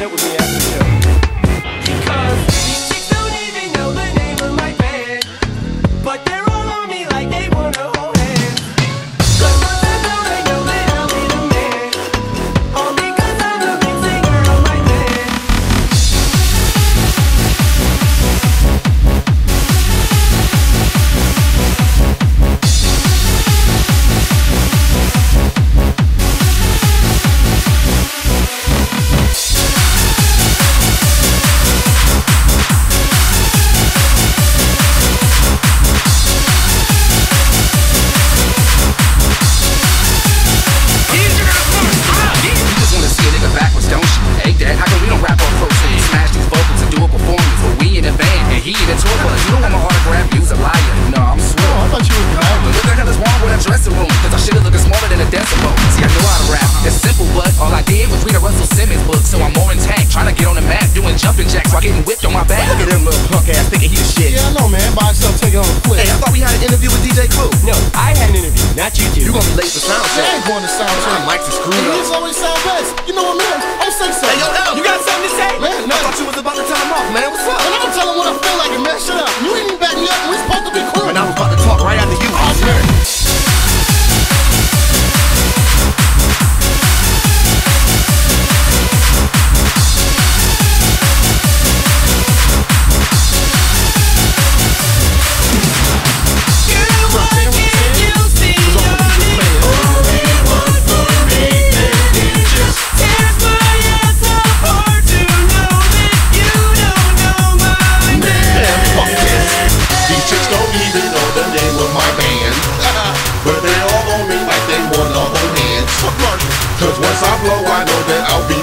that was. be we don't rap on Pro Smash these vocals and do a performance, but we in a band and he in a tour bus. You don't want my autograph, you's a liar. No, I'm swole. Oh, I thought you were clever. What the hell is wrong with that dressing room? Cause I should've looking smaller than a decibel. See, I know how to rap. It's simple, but all I did was read a Russell Simmons book, so I'm more intact. Trying to get on the map, doing jumping jacks while getting whipped on my back. Look at him interview with DJ Clue? No, I had an interview, not you two. You gonna be late for sound check. I ain't going to sound check. My mic's screwed up. Always sound best. You know what, man? I'm say so. Hey, yo, L, you got something to say? Man, no. I thought you was about Cause once I blow, I know that I'll be